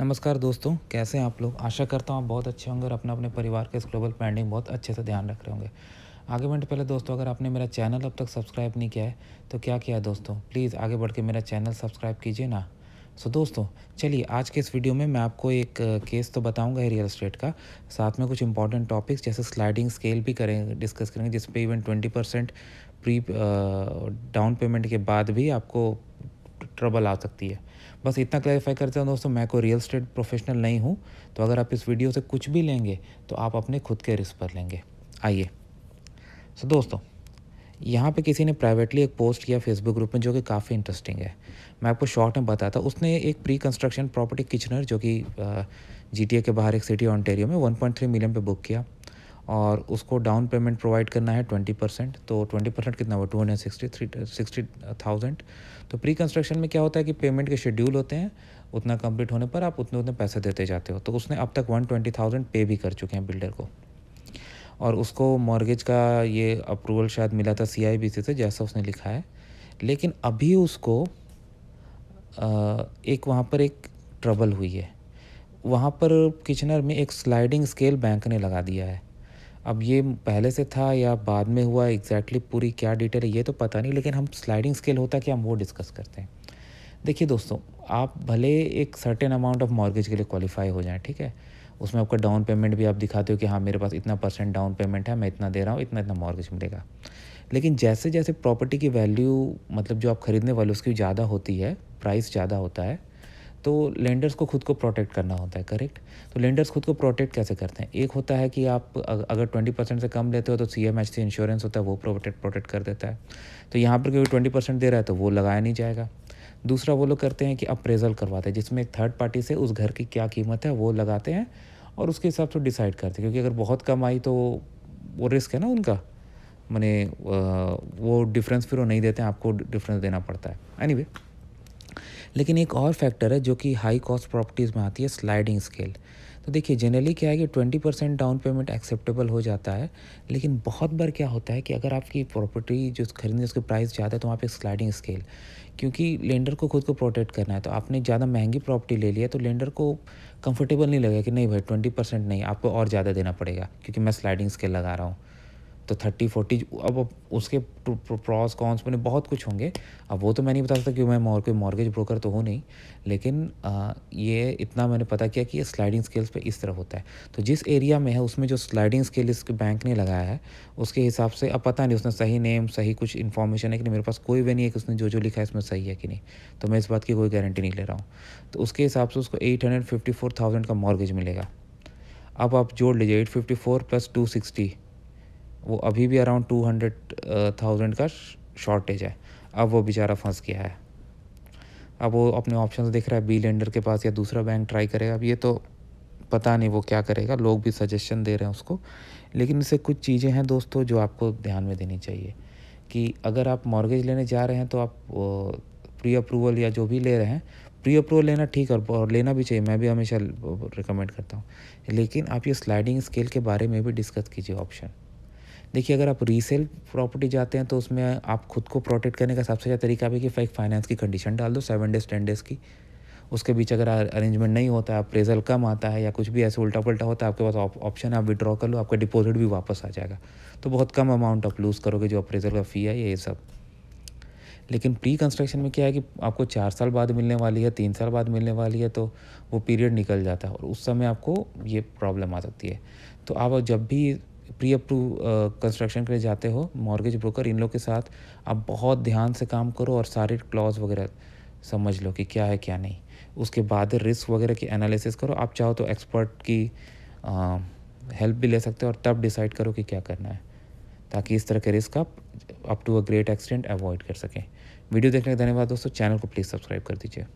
नमस्कार दोस्तों, कैसे हैं आप लोग? आशा करता हूँ आप बहुत अच्छे होंगे और अपने अपने परिवार के इस ग्लोबल पेंडिंग बहुत अच्छे से ध्यान रख रहे होंगे। आगे बढ़ने पहले दोस्तों, अगर आपने मेरा चैनल अब तक सब्सक्राइब नहीं किया है तो क्या किया है दोस्तों? प्लीज़ आगे बढ़ के मेरा चैनल सब्सक्राइब कीजिए ना। सो दोस्तों, चलिए आज के इस वीडियो में मैं आपको एक केस तो बताऊँगा ही रियल एस्टेट का। साथ में कुछ इंपॉर्टेंट टॉपिक्स जैसे स्लाइडिंग स्केल भी करेंगे डिस्कस करेंगे जिस पे even twenty percent pre down payment के बाद भी आपको ट्रबल आ सकती है। बस इतना क्लैरिफाई करते हैं दोस्तों मैं कोई रियल स्टेट प्रोफेशनल नहीं हूँ तो अगर आप इस वीडियो से कुछ भी लेंगे तो आप अपने खुद के रिस्क पर लेंगे। आइए। सो so, दोस्तों यहाँ पे किसी ने प्राइवेटली एक पोस्ट किया फेसबुक ग्रुप में जो कि काफ़ी इंटरेस्टिंग है। मैं आपको शॉर्ट में बताता उसने एक प्री कंस्ट्रक्शन प्रॉपर्टी किचनर जो कि जीटीए के बाहर एक सिटी ऑन्टेरियो में 1.3 मिलियन पे बुक किया। और उसको डाउन पेमेंट प्रोवाइड करना है ट्वेंटी परसेंट तो ट्वेंटी परसेंट कितना हुआ? Two hundred sixty three sixty thousand तो प्री कंस्ट्रक्शन में क्या होता है कि पेमेंट के शेड्यूल होते हैं, उतना कंप्लीट होने पर आप उतने उतने पैसे देते जाते हो। तो उसने अब तक वन ट्वेंटी थाउज़ेंड पे भी कर चुके हैं बिल्डर को। और उसको मॉर्गेज का ये अप्रूवल शायद मिला था सी आई बी सी से, जैसा उसने लिखा है। लेकिन अभी उसको एक वहाँ पर एक ट्रबल हुई है। वहाँ पर किचनर में एक स्लाइडिंग स्केल बैंक ने लगा दिया है। अब ये पहले से था या बाद में हुआ एग्जैक्टली पूरी क्या डिटेल है, ये तो पता नहीं, लेकिन हम स्लाइडिंग स्केल होता कि हम वो डिस्कस करते हैं। देखिए दोस्तों, आप भले एक सर्टेन अमाउंट ऑफ़ मॉर्गेज के लिए क्वालिफाई हो जाएँ, ठीक है? उसमें आपका डाउन पेमेंट भी आप दिखाते हो कि हाँ मेरे पास इतना परसेंट डाउन पेमेंट है, मैं इतना दे रहा हूँ, इतना इतना मॉर्गेज मिलेगा। लेकिन जैसे जैसे प्रॉपर्टी की वैल्यू मतलब जो आप ख़रीदने वाले, उसकी ज़्यादा होती है प्राइस ज़्यादा होता है तो लेंडर्स को खुद को प्रोटेक्ट करना होता है करेक्ट तो लेंडर्स खुद को प्रोटेक्ट कैसे करते हैं? एक होता है कि आप अगर ट्वेंटी परसेंट से कम लेते हो तो C M H C insurance होता है वो प्रोटेक्ट प्रोटेक्ट कर देता है। तो यहाँ पर कोई ट्वेंटी परसेंट दे रहा है तो वो लगाया नहीं जाएगा। दूसरा वो लोग करते हैं कि अप्रेजल करवाते हैं जिसमें एक थर्ड पार्टी से उस घर की क्या कीमत है वो लगाते हैं और उसके हिसाब से डिसाइड करते हैं। क्योंकि अगर बहुत कम आई तो वो रिस्क है ना उनका। मैंने वो डिफरेंस फिर वो नहीं देते हैं आपको डिफरेंस देना पड़ता है। एनी anyway, लेकिन एक और फैक्टर है जो कि हाई कॉस्ट प्रॉपर्टीज़ में आती है स्लाइडिंग स्केल तो देखिए जनरली क्या है कि twenty percent down payment acceptable हो जाता है, लेकिन बहुत बार क्या होता है कि अगर आपकी प्रॉपर्टी जो खरीदने, उसकी प्राइस ज़्यादा है तो वहाँ पे स्लाइडिंग स्केल क्योंकि लेंडर को खुद को प्रोटेक्ट करना है तो आपने ज़्यादा महँगी प्रॉपर्टी ले लिया तो लेंडर को कंफर्टेबल नहीं लगेगा कि नहीं भाई ट्वेंटी परसेंट नहीं, आपको और ज़्यादा देना पड़ेगा, क्योंकि मैं स्लाइडिंग स्केल लगा रहा हूँ. तो थर्टी फोर्टी अब उसके प्रॉस कॉन्स में बहुत कुछ होंगे। अब वो तो मैं नहीं बता सकता क्यों मैं मोर कोई मॉर्गेज ब्रोकर तो हूँ नहीं लेकिन आ, ये इतना मैंने पता किया कि ये स्लाइडिंग स्केल्स पे इस तरह होता है। तो जिस एरिया में है उसमें जो स्लाइडिंग स्केल इसके बैंक ने लगाया है उसके हिसाब से अब पता नहीं उसने सही नेम सही कुछ इन्फॉर्मेशन है कि नहीं मेरे पास कोई भी नहीं है कि उसने जो जो लिखा है इसमें सही है कि नहीं। तो मैं इस बात की कोई गारंटी नहीं ले रहा हूँ। तो उसके हिसाब से उसको eight hundred fifty four thousand का मॉर्गेज मिलेगा। अब आप जोड़ लीजिए eight fifty four plus two sixty वो अभी भी अराउंड टू हंड्रेड थाउज़ेंड का शॉर्टेज है। अब वो बेचारा फंस गया है। अब वो अपने ऑप्शन देख रहा है बी लेंडर के पास या दूसरा बैंक ट्राई करेगा। अब ये तो पता नहीं वो क्या करेगा। लोग भी सजेशन दे रहे हैं उसको। लेकिन इससे कुछ चीज़ें हैं दोस्तों जो आपको ध्यान में देनी चाहिए कि अगर आप मॉर्गेज लेने जा रहे हैं तो आप प्री अप्रूवल या जो भी ले रहे हैं प्री अप्रूवल लेना ठीक है और लेना भी चाहिए। मैं भी हमेशा रिकमेंड करता हूँ। लेकिन आप ये स्लाइडिंग स्केल के बारे में भी डिस्कस कीजिए ऑप्शन देखिए, अगर आप रीसेल प्रॉपर्टी जाते हैं तो उसमें आप खुद को प्रोटेक्ट करने का सबसे अच्छा तरीका भी कि फेक फाइनेंस की कंडीशन डाल दो सेवन डेज़ टेन डेज़ की। उसके बीच अगर अरेंजमेंट नहीं होता है अप्रेजल कम आता है या कुछ भी ऐसे उल्टा पुल्टा होता है, आपके पास ऑप्शन है, आप विड्रॉ कर लो, आपका डिपॉजिट भी वापस आ जाएगा। तो बहुत कम अमाउंट आप लूज़ करोगे जो अप्रेजल का फ़ी है, ये सब। लेकिन प्री कंस्ट्रक्शन में क्या है कि आपको चार साल बाद मिलने वाली है, तीन साल बाद मिलने वाली है तो वो पीरियड निकल जाता है और उस समय आपको ये प्रॉब्लम आ सकती है। तो आप जब भी प्री अप्रूव कंस्ट्रक्शन के लिए जाते हो मॉर्गेज ब्रोकर इन लोग के साथ आप बहुत ध्यान से काम करो और सारे क्लॉज वगैरह समझ लो कि क्या है, क्या नहीं। उसके बाद रिस्क वगैरह की एनालिसिस करो। आप चाहो तो एक्सपर्ट की हेल्प भी ले सकते हो और तब डिसाइड करो कि क्या करना है, ताकि इस तरह के रिस्क आप up to a great extent avoid कर सकें। वीडियो देखने का धन्यवाद दोस्तों। चैनल को प्लीज़ सब्सक्राइब कर दीजिए।